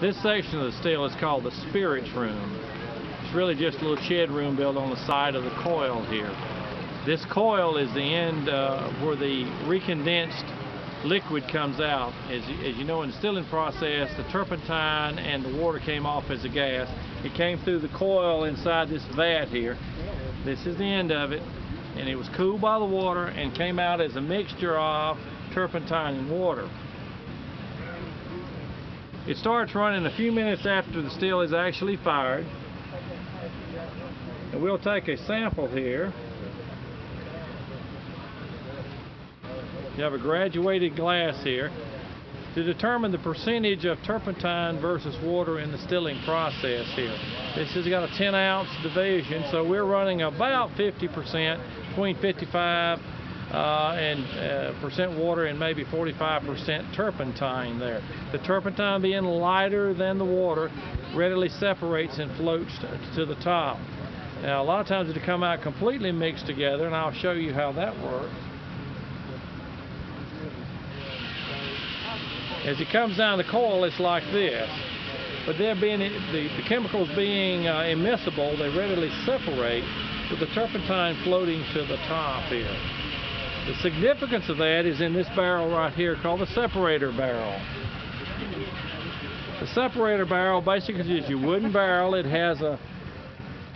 This section of the still is called the spirits room. It's really just a little shed room built on the side of the coil here. This coil is the end uh, where the recondensed liquid comes out. As, as you know, in the stilling process, the turpentine and the water came off as a gas. It came through the coil inside this vat here. This is the end of it, and it was cooled by the water and came out as a mixture of turpentine and water. It starts running a few minutes after the still is actually fired. And we'll take a sample here. You have a graduated glass here to determine the percentage of turpentine versus water in the stilling process here. This has got a 10 ounce division, so we're running about 50%, between 55 uh, and uh, percent water and maybe 45% turpentine there. The turpentine being lighter than the water readily separates and floats to the top. Now a lot of times it'll come out completely mixed together and I'll show you how that works. As it comes down the coil it's like this. But they're being, the, the chemicals being uh, immiscible, they readily separate with the turpentine floating to the top here. The significance of that is in this barrel right here called the separator barrel. The separator barrel basically is your wooden barrel. It has a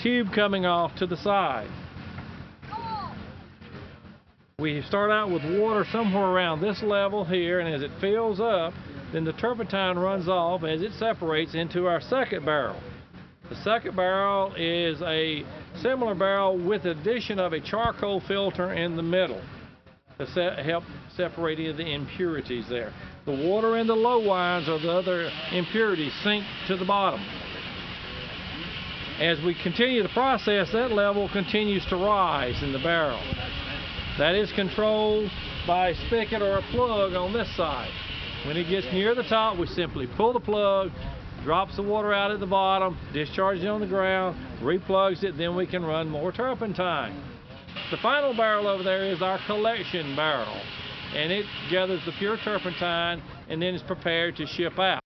tube coming off to the side. We start out with water somewhere around this level here and as it fills up then the turpentine runs off as it separates into our second barrel. The second barrel is a similar barrel with addition of a charcoal filter in the middle to se help separate any of the impurities there. The water in the low wines or the other impurities sink to the bottom. As we continue the process, that level continues to rise in the barrel. That is controlled by a spigot or a plug on this side. When it gets near the top, we simply pull the plug, drops the water out at the bottom, discharges it on the ground, replugs it, then we can run more turpentine. The final barrel over there is our collection barrel, and it gathers the pure turpentine and then is prepared to ship out.